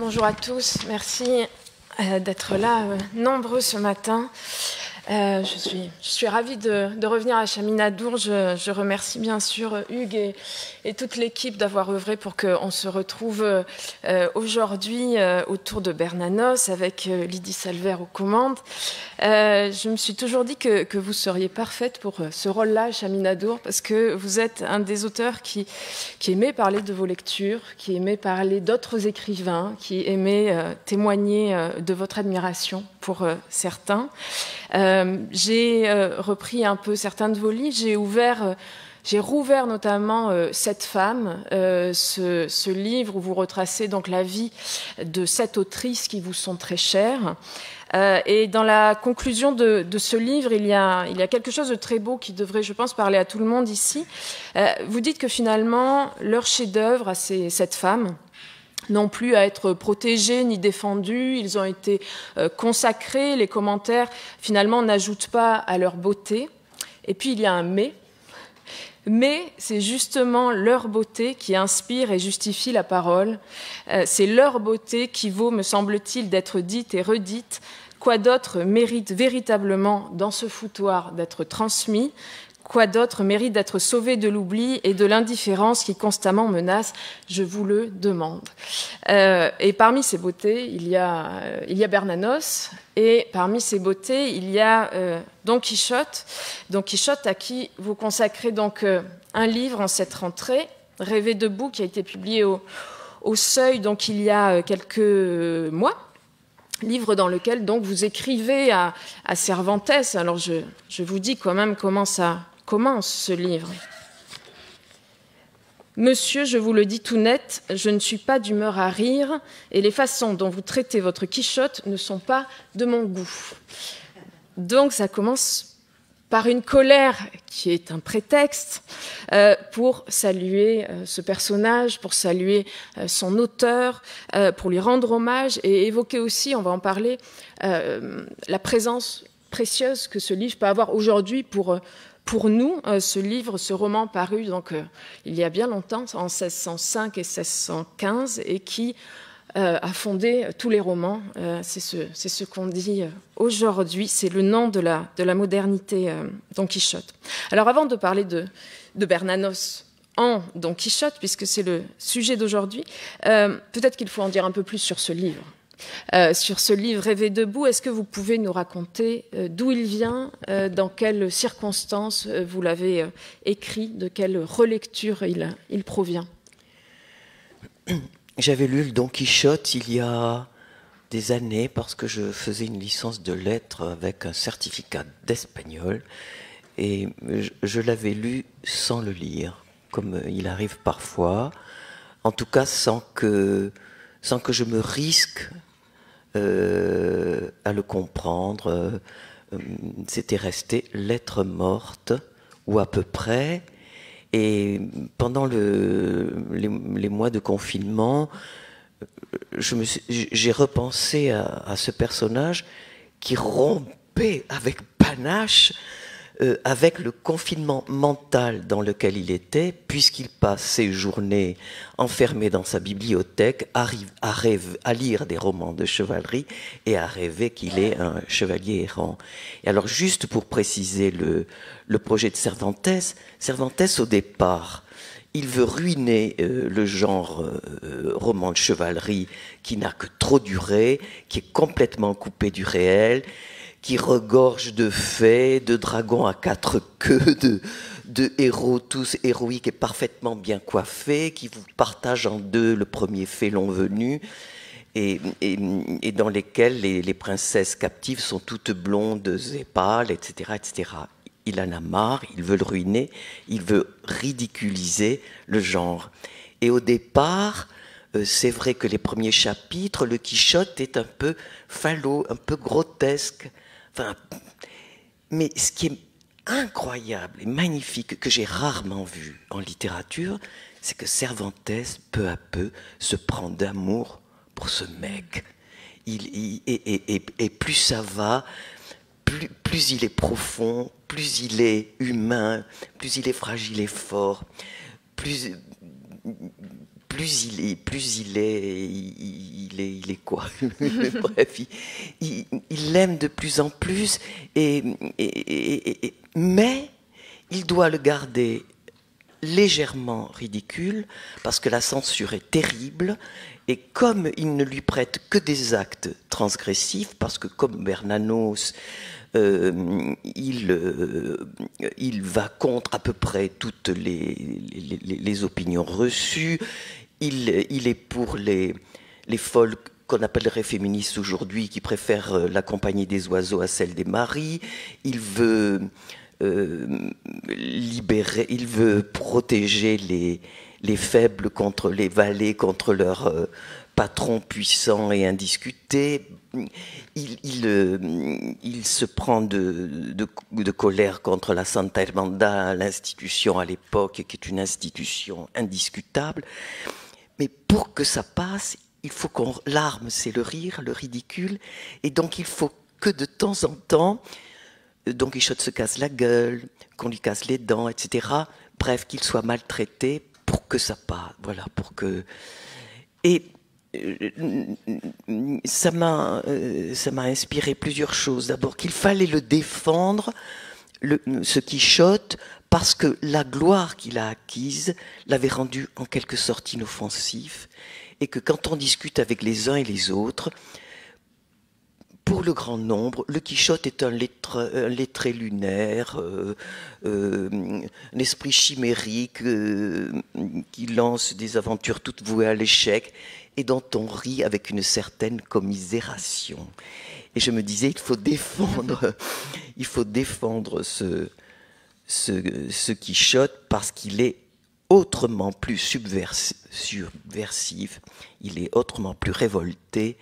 Bonjour à tous, merci euh, d'être là, euh, nombreux ce matin. Euh, je, suis, ravie de, revenir à Chaminadour. Je, je remercie bien sûr Hugues et, toute l'équipe d'avoir œuvré pour qu'on se retrouve euh, aujourd'hui euh, autour de Bernanos avec Lydie Salver aux commandes. je me suis toujours dit que, vous seriez parfaite pour ce rôle-là à Chaminadour parce que vous êtes un des auteurs qui aimait parler de vos lectures, qui aimait parler d'autres écrivains, qui aimait témoigner de votre admiration pour certains. Euh, j'ai euh, repris un peu certains de vos livres. J'ai ouvert. Euh, j'ai rouvert notamment Cette femme, ce, ce, livre où vous retracez donc la vie de sept autrices qui vous sont très chères. et dans la conclusion de, de, ce livre, il y, a, il y a quelque chose de très beau qui devrait, je pense, parler à tout le monde ici. vous dites que finalement, leur chef-d'œuvre à ces sept femmes, non plus à être protégés ni défendus, ils ont été euh, consacrés, les commentaires finalement n'ajoutent pas à leur beauté. Et puis il y a un mais. Mais c'est justement leur beauté qui inspire et justifie la parole. Euh, c'est leur beauté qui vaut, me semble-t-il, d'être dite et redite. Quoi d'autre mérite véritablement dans ce foutoir d'être transmis Quoi d'autre mérite d'être sauvé de l'oubli et de l'indifférence qui constamment menace Je vous le demande. Euh, et parmi ces beautés, il y, a, euh, il y a Bernanos, et parmi ces beautés, il y a euh, Don Quichotte. Don Quichotte à qui vous consacrez donc un livre en cette rentrée, Rêver debout, qui a été publié au, au Seuil donc il y a quelques mois livre dans lequel donc vous écrivez à, à Cervantes. Alors je, je, vous dis quand même comment ça, commence ce livre. Monsieur, je vous le dis tout net, je ne suis pas d'humeur à rire, et les façons dont vous traitez votre quichotte ne sont pas de mon goût. Donc ça commence par une colère qui est un prétexte euh, pour saluer euh, ce personnage, pour saluer euh, son auteur, pour lui rendre hommage et évoquer aussi, on va en parler, la présence précieuse que ce livre peut avoir aujourd'hui pour pour nous, euh, ce livre, ce roman paru donc, euh, il y a bien longtemps, en 1605 et 1615, et qui euh, a fondé tous les romans. c'est ce, qu'on dit aujourd'hui. C'est le nom de la, de la modernité Don Quichotte. Alors avant de parler de, de Bernanos en Don Quichotte, puisque c'est le sujet d'aujourd'hui, peut-être qu'il faut en dire un peu plus sur ce livre. Euh, sur ce livre Rêver debout. Est-ce que vous pouvez nous raconter euh, d'où il vient, euh, dans quelles circonstances vous l'avez écrit, de quelle relecture il, provient? J'avais lu le Don Quichotte il y a des années parce que je faisais une licence de lettres avec un certificat d'espagnol et je l'avais lu sans le lire, comme il arrive parfois, en tout cas sans que, sans que je me risque euh, à le comprendre. Euh, euh, c'était resté lettre morte, ou à peu près. Et pendant le, les, mois de confinement, j'ai repensé à, ce personnage qui rompait avec panache euh, avec le confinement mental dans lequel il était, puisqu'il passe ses journées enfermé dans sa bibliothèque, arrive à, lire des romans de chevalerie et à rêver qu'il est un chevalier errant. Et alors, juste pour préciser le, le projet de Cervantes, Cervantes, au départ, il veut ruiner euh, le genre euh, roman de chevalerie qui n'a que trop duré, qui est complètement coupé du réel, qui regorge de faits, de dragons à quatre queues, de, héros tous héroïques et parfaitement bien coiffés, qui vous partagent en deux le premier fait long venu, et, et, dans lesquels les, les, princesses captives sont toutes blondes et pâles, etc., etc. Il en a marre, il veut le ruiner, il veut ridiculiser le genre. Et au départ, euh, c'est vrai que les premiers chapitres, le Quichotte est un peu falot, un peu grotesque, mais ce qui est incroyable et magnifique que j'ai rarement vu en littérature, c'est que Cervantes, peu à peu, se prend d'amour pour ce mec. Il, et, plus ça va, plus, plus, il est profond, plus il est humain, plus il est fragile et fort, plus, plus il est, plus il est, il, est, il quoi? Bref, il, l'aime de plus en plus, mais il doit le garder légèrement ridicule parce que la censure est terrible et comme il ne lui prête que des actes transgressifs, parce que comme Bernanos, euh, il, euh, il va contre à peu près toutes les, opinions reçues, il, est pour les, les folles qu'on appellerait féministes aujourd'hui, qui préfèrent euh, la compagnie des oiseaux à celle des maris, il veut libérer, il veut protéger les, les faibles contre les valets, contre leurs patrons puissants et indiscutés. Il, euh, il, se prend de, colère contre la Santa Hermandad, l'institution à l'époque, qui est une institution indiscutable. Mais pour que ça passe, il faut qu'on. L'arme, c'est le rire, le ridicule. Et donc, il faut que de temps en temps, euh, Don Quichotte se casse la gueule, qu'on lui casse les dents, etc. Bref, qu'il soit maltraité pour que ça passe, voilà, pour que. Et ça m'a, euh, ça m'a inspiré plusieurs choses. D'abord qu'il fallait le défendre, le, ce Quichotte, parce que la gloire qu'il a acquise l'avait rendu en quelque sorte inoffensif, et que quand on discute avec les uns et les autres, pour le grand nombre, le Quichotte est un, lettré lunaire, euh, euh, un esprit chimérique qui lance des aventures toutes vouées à l'échec et dont on rit avec une certaine commisération. Et je me disais, il faut défendre, il faut défendre ce, ce, ce Quichotte parce qu'il est autrement plus subversif, il est autrement plus révolté,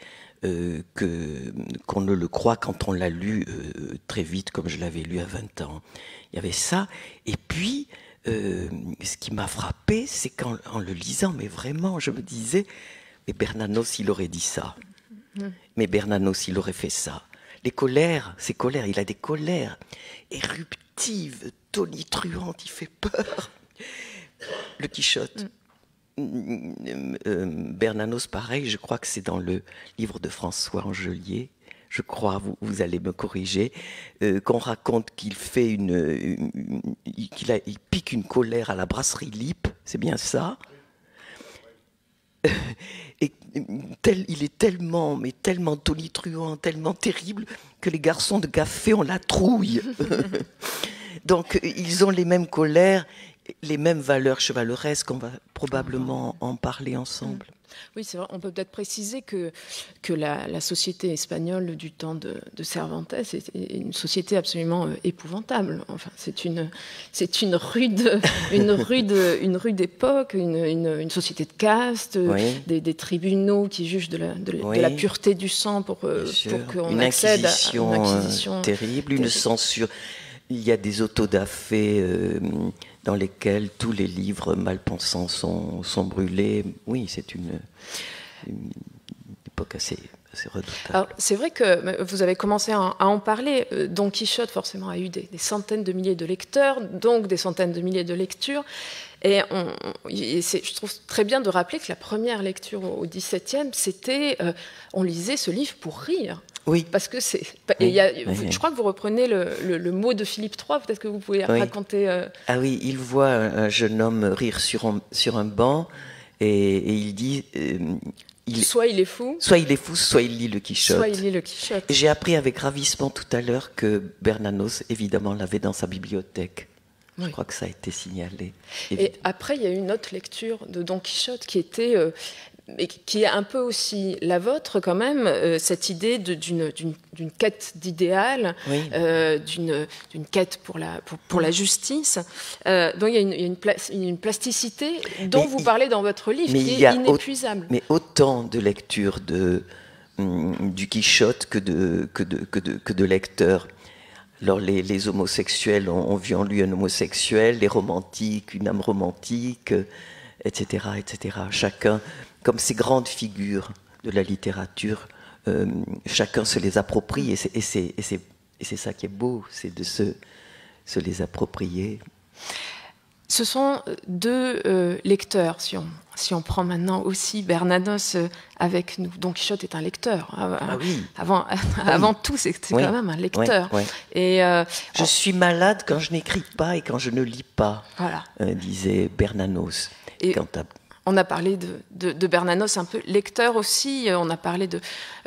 euh, que qu'on ne le croit quand on l'a lu euh, très vite, comme je l'avais lu à 20 ans. Il y avait ça. Et puis, euh, ce qui m'a frappé, c'est qu'en en le lisant, mais vraiment, je me disais, mais Bernanos, il aurait dit ça. Mais Bernanos, il aurait fait ça. Les colères, ces colères, il a des colères éruptives, tonitruantes, il fait peur. Le Quichotte. Mm. Euh, Bernanos, pareil, je crois que c'est dans le livre de François Angelier, je crois, vous, vous allez me corriger, euh, qu'on raconte qu'il fait une, qu'il il pique une colère à la brasserie Lip, c'est bien ça? Et tel, il est tellement, mais tellement tonitruant, tellement terrible que les garçons de café ont la trouille. Donc ils ont les mêmes colères les mêmes valeurs chevaleresques, on va probablement en parler ensemble. Oui, c'est vrai. On peut peut-être préciser que, que la, société espagnole du temps de, Cervantes est une société absolument euh, épouvantable. Enfin, c'est une, c'est une rude, une rude, une rude époque, une, une, société de caste, des, tribunaux qui jugent de la, de, la pureté du sang pour, euh, pour qu'on accède à une euh, inquisition terrible, une censure. Il y a des autodafés dans lesquels tous les livres malpensants sont, sont brûlés. Oui, c'est une, époque assez, redoutable. C'est vrai que vous avez commencé à, en parler. Euh, Don Quichotte, forcément, a eu des, centaines de milliers de lecteurs, donc des centaines de milliers de lectures. Et, je trouve très bien de rappeler que la première lecture au XVIIe, c'était, euh, on lisait ce livre pour rire. Oui. Parce que c'est. Je crois que vous reprenez le, mot de Philippe III. Peut-être que vous pouvez raconter. Euh, ah oui, il voit un, jeune homme rire sur un, sur un banc et, il dit. Euh, il, soit il est fou. Soit il est fou, soit il lit le Quichotte. Soit il lit le Quichotte. J'ai appris avec ravissement tout à l'heure que Bernanos, évidemment, l'avait dans sa bibliothèque. Je crois que ça a été signalé. Et après, il y a eu une autre lecture de Don Quichotte qui était euh, mais qui est un peu aussi la vôtre quand même, euh, cette idée d'une quête d'idéal, euh, d'une quête pour la, pour, la justice. Euh, donc il y a une, une, plasticité dont vous parlez dans votre livre qui est inépuisable. mais autant de lectures de, hum, du Quichotte que de, que de, que de, que de lecteurs. Alors les, les homosexuels ont, ont, vu en lui un homosexuel, les romantiques une âme romantique, etc., etc. Chacun comme ces grandes figures de la littérature, euh, chacun se les approprie, et c'est ça qui est beau, c'est de se, se les approprier. ce sont deux lecteurs, si on, si on prend maintenant aussi Bernanos avec nous. Don Quichotte est un lecteur. Ah oui. Avant, avant tout, c'est quand même un lecteur. Et je suis malade quand je n'écris pas et quand je ne lis pas, voilà. disait Bernanos. Et on a parlé de, Bernanos, un peu lecteur aussi. On a parlé de,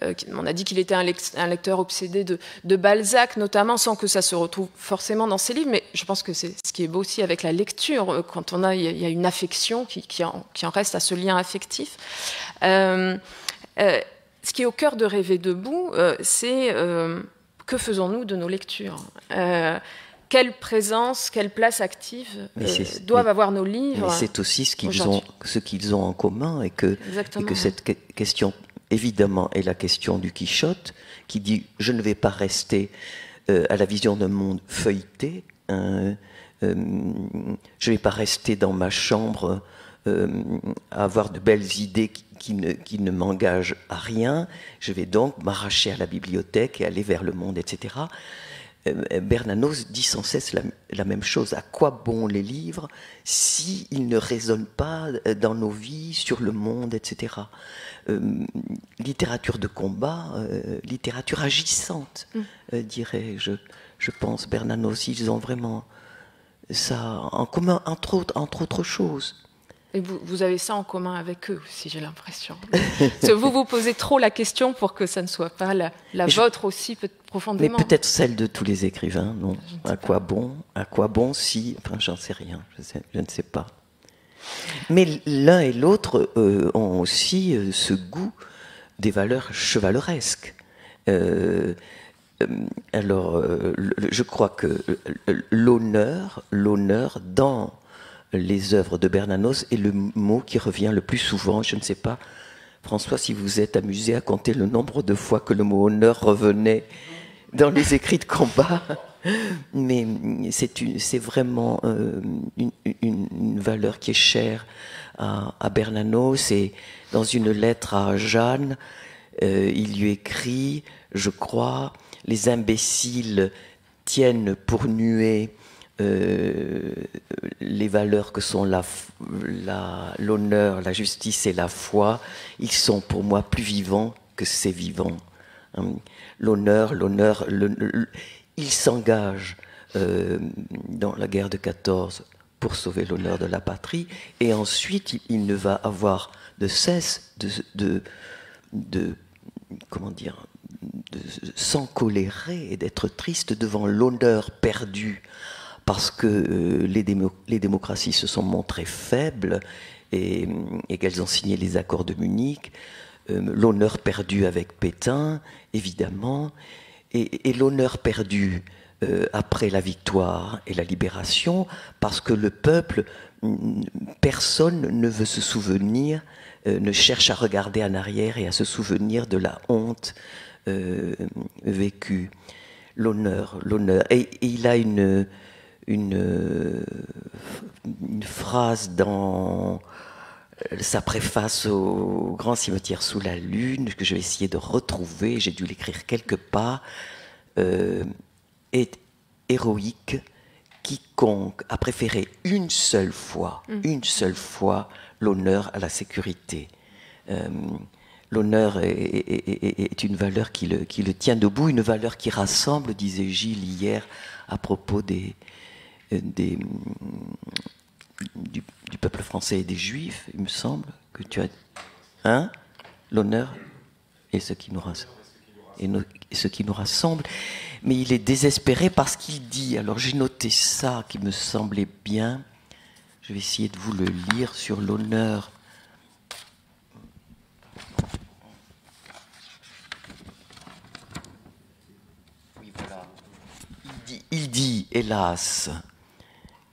euh, on a dit qu'il était un, lecteur obsédé de, Balzac, notamment, sans que ça se retrouve forcément dans ses livres. Mais je pense que c'est ce qui est beau aussi avec la lecture, euh, quand on a, il y a une affection qui, en, reste à ce lien affectif. Euh, ce qui est au cœur de Rêver debout, c'est que faisons-nous de nos lectures? Quelle présence, quelle place active euh, doivent avoir nos livres. c'est aussi ce qu'ils ont, ce qu'ils ont en commun et que, que cette question, évidemment, est la question du Quichotte, qui dit je ne vais pas rester euh, à la vision d'un monde feuilleté. Hein, euh, je ne vais pas rester dans ma chambre à avoir de belles idées qui, ne, qui ne m'engagent à rien. Je vais donc m'arracher à la bibliothèque et aller vers le monde, etc. Euh, Bernanos dit sans cesse la, même chose. À quoi bon les livres s'ils ne résonnent pas euh, dans nos vies, sur le monde, etc. Euh, littérature de combat, littérature agissante, mm. dirais-je. Je pense, Bernanos, ils ont vraiment ça en commun, entre autres, entre autres choses. Et vous, avez ça en commun avec eux aussi, j'ai l'impression. vous vous posez trop la question pour que ça ne soit pas la, vôtre aussi profondément. Mais peut-être celle de tous les écrivains, non À quoi bon À quoi bon si Enfin, j'en sais rien. Je, ne sais pas. Mais l'un et l'autre euh, ont aussi euh, ce goût des valeurs chevaleresques. Euh, alors, je crois que l'honneur, l'honneur dans les œuvres de Bernanos est le mot qui revient le plus souvent. Je ne sais pas, François, si vous êtes amusé à compter le nombre de fois que le mot honneur revenait dans les écrits de combat. Mais c'est vraiment euh, une, valeur qui est chère à, Bernanos. Et dans une lettre à Jeanne, euh, il lui écrit, je crois, les imbéciles tiennent pour nuer euh, les valeurs que sont l'honneur, la, justice et la foi, ils sont pour moi plus vivants que ces vivants. Hein. L'honneur, l'honneur, il s'engage euh, dans la guerre de 14 pour sauver l'honneur de la patrie, et ensuite il, ne va avoir de cesse de, de comment dire, de s'encolérer et d'être triste devant l'honneur perdu parce que euh, les, démocraties se sont montrées faibles et, qu'elles ont signé les accords de Munich, euh, l'honneur perdu avec Pétain, évidemment, et, l'honneur perdu euh, après la victoire et la libération, parce que le peuple, personne ne veut se souvenir, ne cherche à regarder en arrière et à se souvenir de la honte vécue. L'honneur, l'honneur. et, il a une une, une phrase dans sa préface au Grand cimetière sous la lune, que je vais essayer de retrouver, j'ai dû l'écrire quelque part, euh, est héroïque. Quiconque a préféré une seule fois, mm. une seule fois, l'honneur à la sécurité. Euh, l'honneur est, une valeur qui le, qui le tient debout, une valeur qui rassemble, disait Gilles hier à propos des, des, du, peuple français et des juifs, il me semble, que tu as. Hein L'honneur et ce qui nous rassemble. Mais il est désespéré parce qu'il dit, alors j'ai noté ça qui me semblait bien, je vais essayer de vous le lire sur l'honneur. Il dit hélas,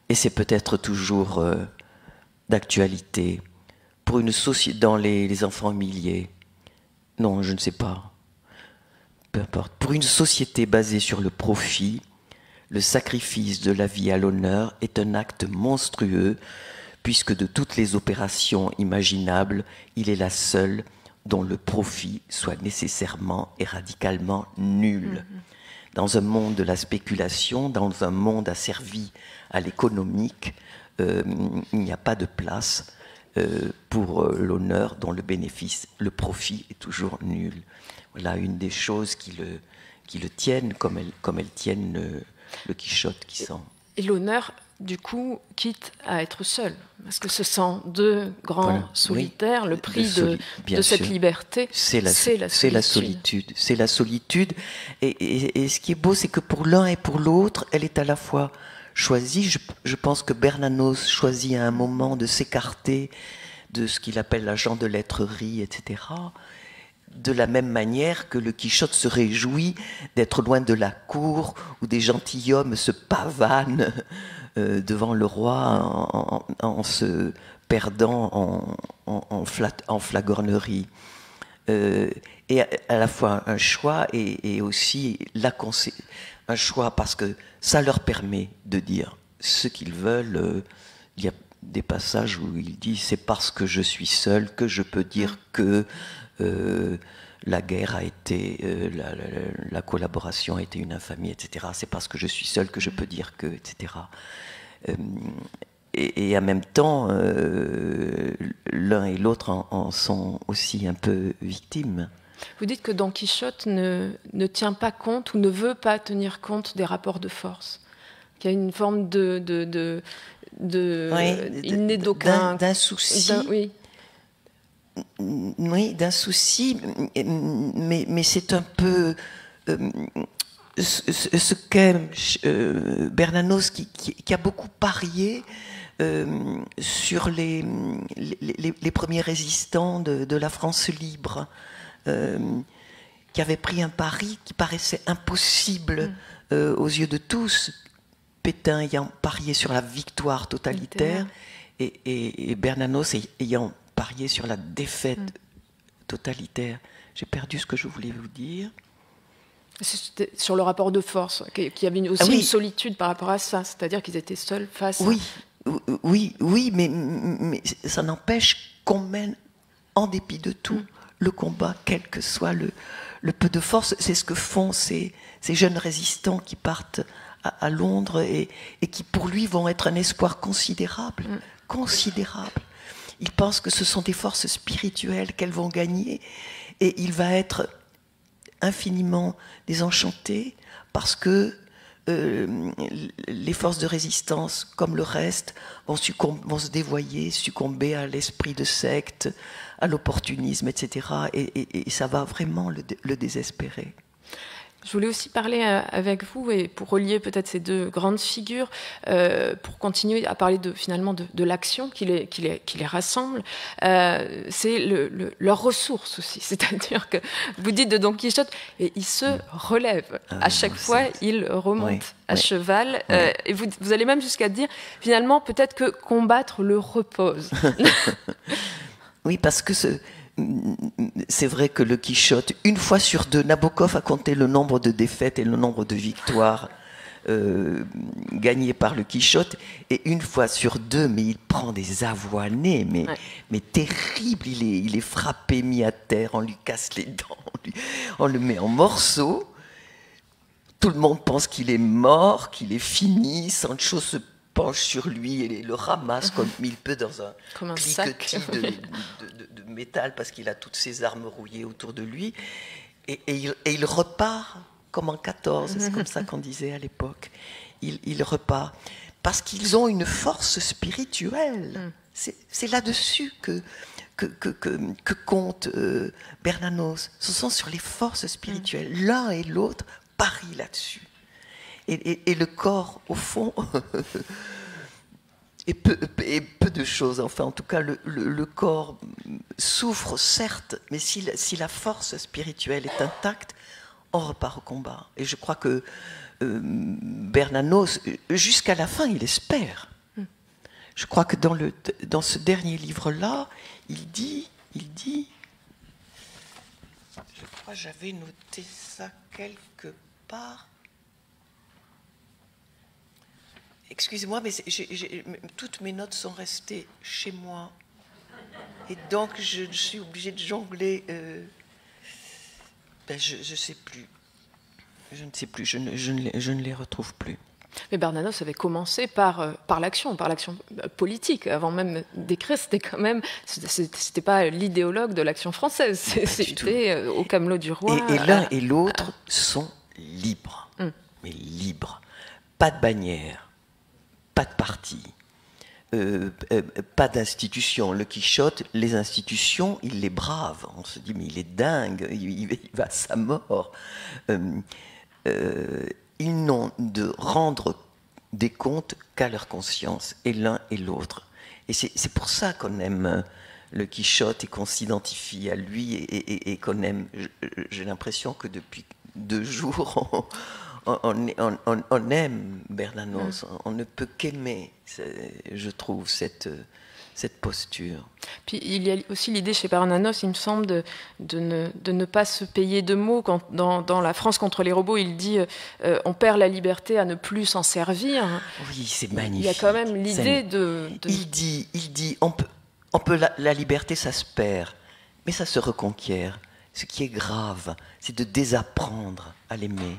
et c'est peut-être toujours euh, d'actualité, pour une société dans les, enfants humiliés. Non, je ne sais pas. Peu importe. Pour une société basée sur le profit, le sacrifice de la vie à l'honneur est un acte monstrueux, puisque de toutes les opérations imaginables, il est la seule dont le profit soit nécessairement et radicalement nul. Mm-hmm dans un monde de la spéculation, dans un monde asservi à l'économique, il n'y a pas de place pour l'honneur dont le bénéfice, le profit est toujours nul. Voilà une des choses qui le, qui le tiennent comme elles, comme elles tiennent le, le Quichotte qui sent. Et l'honneur, du coup, quitte à être seul. Parce que ce sont deux grands solitaires. le prix de, de, cette liberté, c'est la, la, solitude. C'est la solitude. Et, et, ce qui est beau, c'est que pour l'un et pour l'autre, elle est à la fois choisie. Je, je, pense que Bernanos choisit à un moment de s'écarter de ce qu'il appelle l'agent de lettrerie, etc de la même manière que le Quichotte se réjouit d'être loin de la cour où des gentilshommes se pavanent euh, devant le roi en, se perdant en, flagornerie. Euh, et à, la fois un choix et, aussi la un choix parce que ça leur permet de dire ce qu'ils veulent. Euh, il y a des passages où il dit c'est parce que je suis seul que je peux dire que la guerre a été, euh, la, collaboration a été une infamie, etc. C'est parce que je suis seul que je peux dire que, etc. Euh, et, en même temps, l'un et l'autre en, sont aussi un peu victimes. Vous dites que Don Quichotte ne, ne, tient pas compte ou ne veut pas tenir compte des rapports de force, qu'il y a une forme de, de, de, de il n'est d'aucun d'un souci. Oui oui, d'un souci, mais, mais c'est un peu euh, ce, qu'est euh, Bernanos qui, qui, a beaucoup parié euh, sur les, les, premiers résistants de, la France libre, qui avait pris un pari qui paraissait impossible mm. aux yeux de tous, Pétain ayant parié sur la victoire totalitaire et, et, et Bernanos ayant parier sur la défaite mm. totalitaire. J'ai perdu ce que je voulais vous dire. C'était sur le rapport de force, qu'il y avait aussi ah une solitude par rapport à ça, c'est-à-dire qu'ils étaient seuls face oui, Oui, oui, mais, mais ça n'empêche qu'on mène, en dépit de tout, mm. le combat, quel que soit le, le peu de force. C'est ce que font ces, ces jeunes résistants qui partent à, Londres et, et, qui, pour lui, vont être un espoir considérable. Mm. Considérable il pense que ce sont des forces spirituelles qu'elles vont gagner et il va être infiniment désenchanté parce que euh, les forces de résistance, comme le reste, vont, se dévoyer, succomber à l'esprit de secte, à l'opportunisme, etc. Et, ça va vraiment le désespérer. Je voulais aussi parler euh, avec vous, et pour relier peut-être ces deux grandes figures, euh, pour continuer à parler de, finalement de, l'action qui les, qui, les, qui les, rassemble, euh, c'est le, leurs ressources aussi. C'est-à-dire que vous dites de Don Quichotte, et il se relève. Ah, à chaque fois, il remonte à cheval. et vous, vous allez même jusqu'à dire, finalement, peut-être que combattre le repose. oui, parce que ce c'est vrai que le Quichotte, une fois sur deux, Nabokov a compté le nombre de défaites et le nombre de victoires euh, gagnées par le Quichotte, et une fois sur deux, mais il prend des avoinés, mais, mais terrible, il est, il est frappé, mis à terre, on lui casse les dents, on, le met en morceaux. Tout le monde pense qu'il est mort, qu'il est fini. Sancho se penche sur lui et le ramasse comme il peut dans un, comme un de, métal parce qu'il a toutes ses armes rouillées autour de lui. Et, il, repart comme en 14, c'est comme ça qu'on disait à l'époque. Il, repart parce qu'ils ont une force spirituelle. Mm. C'est là-dessus que, que, que, compte euh, Bernanos. Ce sont sur les forces spirituelles. Mm. L'un et l'autre parient là-dessus et, le corps, au fond, et peu, peu, de choses. Enfin, en tout cas, le, corps souffre, certes, mais si la, si la, force spirituelle est intacte, on repart au combat. Et je crois que euh, Bernanos, jusqu'à la fin, il espère. Je crois que dans, le, dans ce dernier livre-là, il dit, il dit, je crois que j'avais noté ça quelque part. Excusez-moi, mais toutes mes notes sont restées chez moi. Et donc, je, suis obligée de jongler. Euh, ben, je ne sais plus. Je ne sais plus. Je ne, je ne, les, retrouve plus. Mais Bernanos avait commencé par, euh, par l'action, par l'action euh, politique. Avant même d'écrire, c'était quand même, c'était pas l'idéologue de l'action française. C'était au camelot du roi. Et, l'un et l'autre sont libres, hum. mais libres. Pas de bannière, pas de parti, pas d'institution. Le Quichotte, les institutions, il les brave. On se dit, mais il est dingue, il, va à sa mort ils n'ont de rendre des comptes qu'à leur conscience, et l'un et l'autre. Et c'est pour ça qu'on aime euh, le Quichotte et qu'on s'identifie à lui et, qu'on aime. J'ai l'impression que depuis deux jours, on, aime Bernanos. Mm. On ne peut qu'aimer, je trouve, cette cette posture. Puis il y a aussi l'idée chez Bernanos, il me semble, de, de, ne, de, ne, pas se payer de mots. Quand, dans, dans, La France contre les robots, il dit euh, on perd la liberté à ne plus s'en servir. Oui, c'est magnifique. Il y a quand même l'idée de, Il dit, il dit on peut, on peut la, la liberté, ça se perd, mais ça se reconquiert. Ce qui est grave, c'est de désapprendre à l'aimer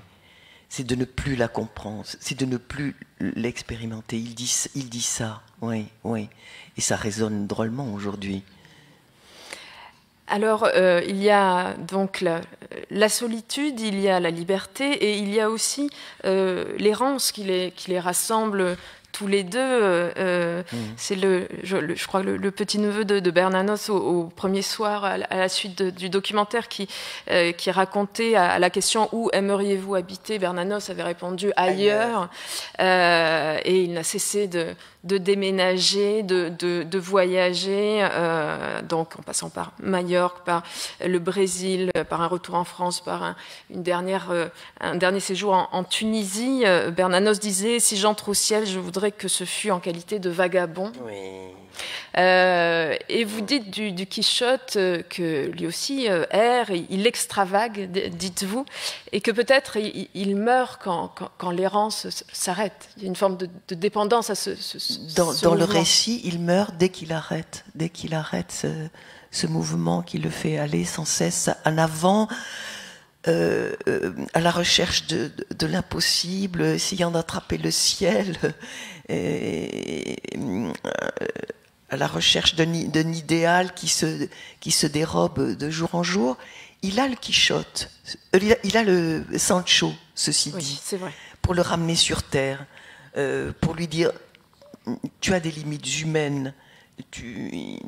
c'est de ne plus la comprendre, c'est de ne plus l'expérimenter. Il dit, il dit ça, oui, oui. Et ça résonne drôlement aujourd'hui. Alors, euh, il y a donc la, solitude, il y a la liberté, et il y a aussi euh, l'errance qui les, qui les rassemble tous les deux. Euh, euh, mmh. C'est le, je, crois, le, petit-neveu de, Bernanos au, premier soir, à, la suite du documentaire, qui, euh, qui racontait à, la question où aimeriez-vous habiter Bernanos avait répondu ailleurs. et il n'a cessé de, de déménager, de, de, voyager, donc en passant par Majorque, par le Brésil, par un retour en France, par une dernière, un dernier séjour en, en Tunisie. Bernanos disait Si j'entre au ciel, je voudrais que ce fût en qualité de vagabond. Euh, et vous dites du, du Quichotte euh, que lui aussi euh, erre, il extravague, dites-vous, et que peut-être il, meurt quand, quand, l'errance s'arrête. Il y a une forme de, dépendance à ce. Dans, dans le récit, il meurt dès qu'il arrête, dès qu'il arrête ce, ce, mouvement qui le fait aller sans cesse en avant. Euh, euh, à la recherche de, l'impossible, essayant d'attraper le ciel, et, euh, à la recherche d'un idéal qui se, qui se dérobe de jour en jour. Il a le Quichotte, il a, le Sancho, ceci dit, pour le ramener sur terre, pour lui dire tu as des limites humaines, tu,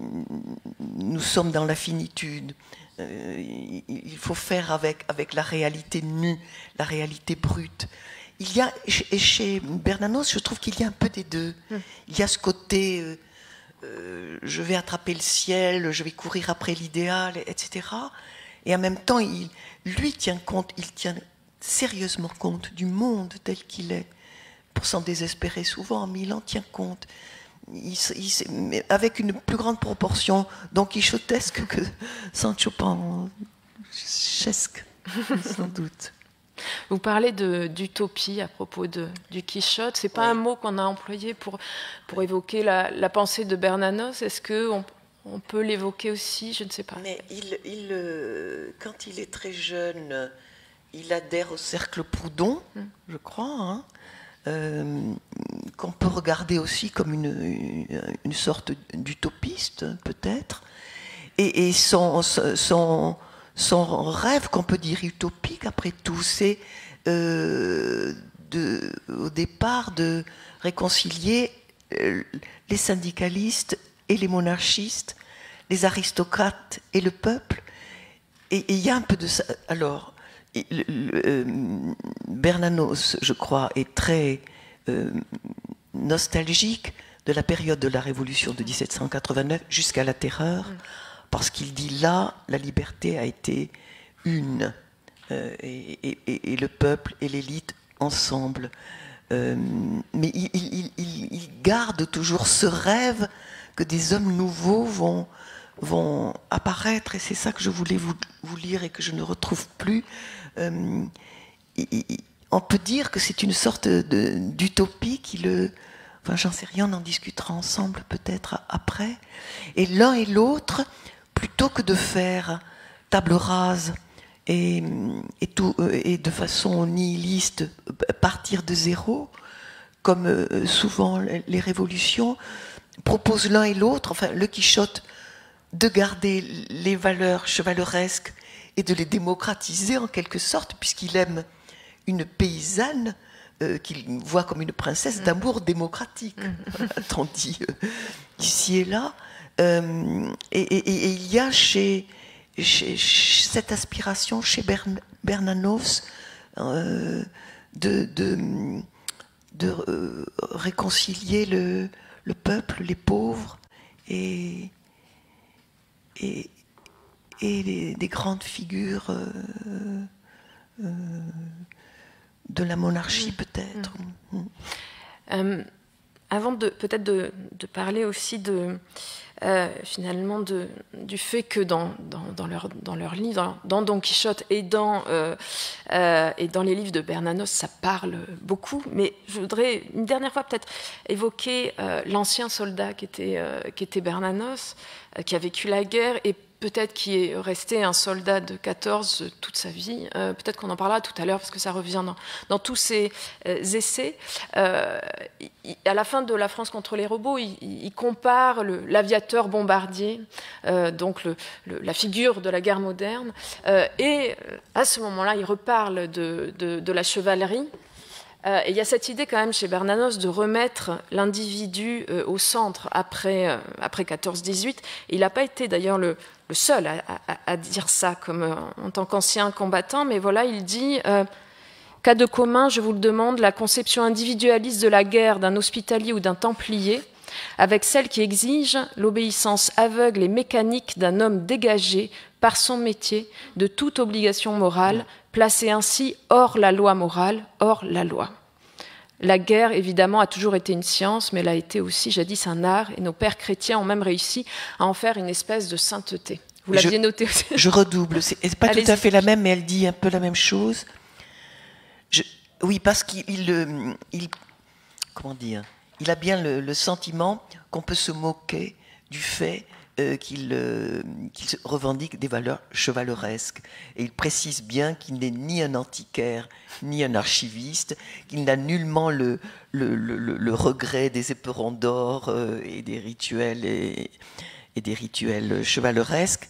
nous sommes dans la finitude, euh, il faut faire avec, avec la réalité nue, la réalité brute. Il y a, et chez Bernanos, je trouve qu'il y a un peu des deux. Hmm. Il y a ce côté, euh, euh, je vais attraper le ciel, je vais courir après l'idéal, etc. Et en même temps, il, lui tient compte, il tient sérieusement compte du monde tel qu'il est, pour s'en désespérer souvent, mais il en tient compte avec une plus grande proportion Don Quichotesque que Sancho Panchesque, sans doute. Vous parlez d'utopie à propos de, du Quichotte. C'est pas un mot qu'on a employé pour, pour évoquer la, pensée de Bernanos. Est-ce que on, peut l'évoquer aussi? Je ne sais pas. Mais il, il, euh, quand il est très jeune, il adhère au cercle Proudhon, hmm. je crois. Hein. Euh, qu'on peut regarder aussi comme une, sorte d'utopiste, peut-être. Et, son, son, son, rêve, qu'on peut dire utopique, après tout, c'est euh, au départ de réconcilier euh, les syndicalistes et les monarchistes, les aristocrates et le peuple. Et il y a un peu de ça. Alors, euh, Bernanos, je crois, est très euh, nostalgique de la période de la Révolution de 1789 jusqu'à la Terreur, mm. parce qu'il dit là, la liberté a été une, euh, et, le peuple et l'élite ensemble. mais il, il, garde toujours ce rêve que des hommes nouveaux vont, vont apparaître, et c'est ça que je voulais vous, vous, lire et que je ne retrouve plus. Euh, on peut dire que c'est une sorte d'utopie qui le... Enfin, j'en sais rien, on en discutera ensemble peut-être après. Et l'un et l'autre, plutôt que de faire table rase et, et, et de façon nihiliste partir de zéro, comme souvent les révolutions, proposent l'un et l'autre, enfin le Quichotte, de garder les valeurs chevaleresques et de les démocratiser en quelque sorte, puisqu'il aime une paysanne euh, qu'il voit comme une princesse mm. d'amour démocratique, mm. tandis euh, ici et là. Euh, et, il y a chez, cette aspiration chez Bernanos de, de, réconcilier le, le, peuple, les pauvres et, et, et des grandes figures euh, euh, de la monarchie, mm. peut-être. Mm. Mm. Euh, avant de peut-être de, parler aussi de finalement de, du fait que dans, dans, leur, dans leur livre, dans, Don Quichotte et dans, et dans les livres de Bernanos, ça parle beaucoup. Mais je voudrais une dernière fois peut-être évoquer l'ancien soldat qui était, qui était Bernanos, qui a vécu la guerre et peut-être qui est resté un soldat de 14 toute sa vie. Euh, peut-être qu'on en parlera tout à l'heure parce que ça revient dans, tous ces euh, essais. Euh, à la fin de La France contre les robots, il, compare l'aviateur bombardier, donc la figure de la guerre moderne, et à ce moment-là, il reparle de la chevalerie. Euh, il y a cette idée quand même chez Bernanos de remettre l'individu au centre après 14-18. Il n'a pas été d'ailleurs le, seul à, dire ça comme, en tant qu'ancien combattant, mais voilà, il dit Cas de commun, je vous le demande, la conception individualiste de la guerre d'un hospitalier ou d'un templier, avec celle qui exige l'obéissance aveugle et mécanique d'un homme dégagé par son métier de toute obligation morale, placé ainsi hors la loi morale, hors la loi. La guerre, évidemment, a toujours été une science, mais elle a été aussi jadis un art, et nos pères chrétiens ont même réussi à en faire une espèce de sainteté. Vous l'aviez noté aussi. Je redouble, c'est pas tout à fait la même, mais elle dit un peu la même chose. oui, parce qu'il, il, comment dire, il a bien le sentiment qu'on peut se moquer du fait euh, euh, qu'il revendique des valeurs chevaleresques. Et il précise bien qu'il n'est ni un antiquaire, ni un archiviste, qu'il n'a nullement le, regret des éperons d'or euh, et des rituels et, des rituels chevaleresques,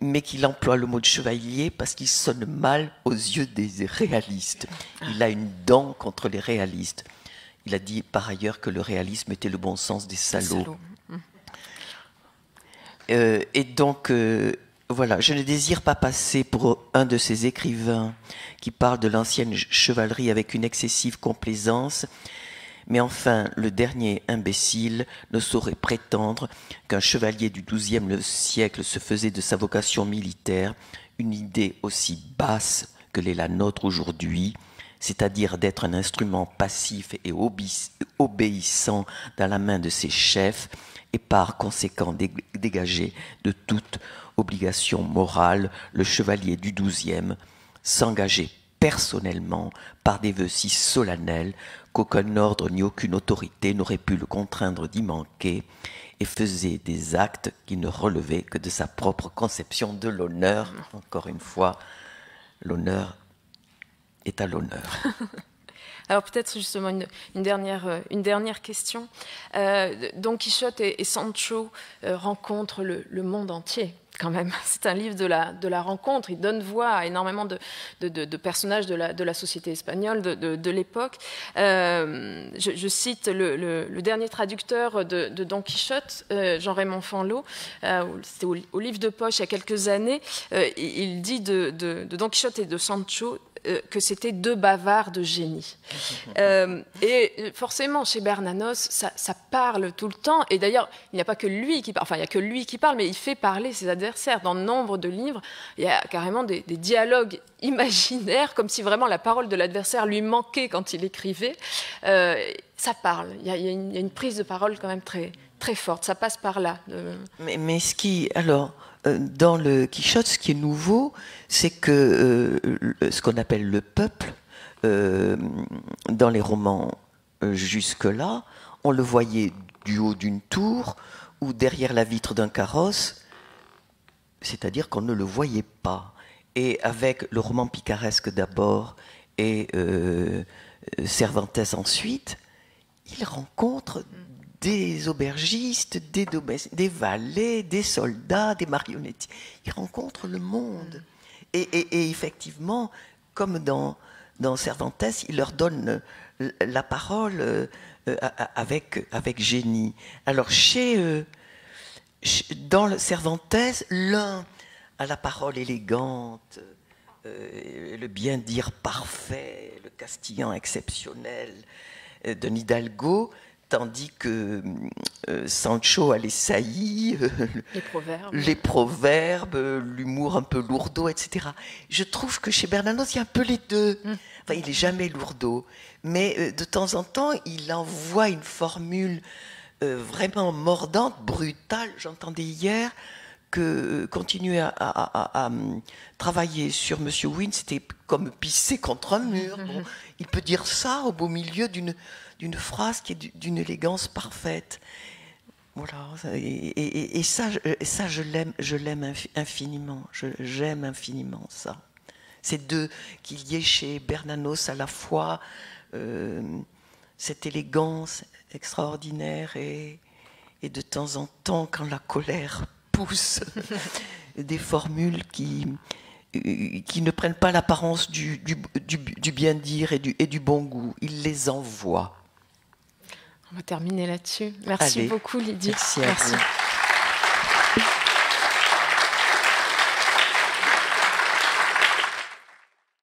mais qu'il emploie le mot de chevalier parce qu'il sonne mal aux yeux des réalistes. Il a une dent contre les réalistes. Il a dit par ailleurs que le réalisme était le bon sens des salauds. Euh, et donc, euh, voilà, je ne désire pas passer pour un de ces écrivains qui parlent de l'ancienne chevalerie avec une excessive complaisance, mais enfin, le dernier imbécile ne saurait prétendre qu'un chevalier du XIIe siècle se faisait de sa vocation militaire une idée aussi basse que l'est la nôtre aujourd'hui, c'est-à-dire d'être un instrument passif et obéissant dans la main de ses chefs, et par conséquent dégagé de toute obligation morale, le chevalier du douzième s'engageait personnellement par des vœux si solennels qu'aucun ordre ni aucune autorité n'aurait pu le contraindre d'y manquer et faisait des actes qui ne relevaient que de sa propre conception de l'honneur. Encore une fois, l'honneur est à l'honneur. Alors peut-être justement une, dernière, euh, dernière question. Euh, Don Quichotte et, Sancho euh, rencontrent le, monde entier quand même. C'est un livre de la, rencontre. Il donne voix à énormément de, de, personnages de la, de la société espagnole de, l'époque. je, cite le, dernier traducteur de, Don Quichotte, Jean-Raymond Fanlot, c'était au, livre de poche il y a quelques années. il dit de, Don Quichotte et de Sancho que c'était deux bavards de génie. Euh, et forcément, chez Bernanos, ça, parle tout le temps. Et d'ailleurs, il n'y a pas que lui qui parle. Enfin, il n'y a que lui qui parle, mais il fait parler ses adversaires. Dans nombre de livres, il y a carrément des, dialogues imaginaires, comme si vraiment la parole de l'adversaire lui manquait quand il écrivait. Euh, ça parle. Il y, a, une, prise de parole quand même très, très forte. Ça passe par là. Mais, mais ce qui, alors, euh, dans le Quichotte, ce qui est nouveau, c'est que euh, ce qu'on appelle le peuple, euh, dans les romans jusque-là, on le voyait du haut d'une tour ou derrière la vitre d'un carrosse, c'est-à-dire qu'on ne le voyait pas. Et avec le roman picaresque d'abord et Cervantes ensuite, il rencontre des aubergistes, des, valets, des soldats, des marionnettes. Il rencontre le monde. Et, effectivement, comme dans, dans Cervantes, il leur donne la parole euh, avec, avec génie. Alors, chez, euh, dans Cervantes, l'un a la parole élégante, euh, le bien dire parfait, le castillan exceptionnel de Nidalgo, tandis que euh, Sancho a les saillies, euh, les proverbes, l'humour un peu lourdeau, etc. Je trouve que chez Bernanos, il y a un peu les deux. Mm. Enfin, il n'est jamais lourdeau, mais euh, de temps en temps, il envoie une formule vraiment mordante, brutale. J'entendais hier que continuer à, travailler sur Monsieur Wynne, c'était comme pisser contre un mur. Il peut dire ça au beau milieu d'une d'une phrase qui est d'une élégance parfaite. Voilà, et, ça, ça, je l'aime, je l'aime infiniment. j'aime infiniment ça. C'est deux qu'il y ait chez Bernanos à la fois euh, cette élégance extraordinaire et, et de temps en temps, quand la colère pousse, des formules qui, qui ne prennent pas l'apparence du, du, du, bien dire et du, et du bon goût. Il les envoie. On va terminer là-dessus. Merci beaucoup Lydie. Merci.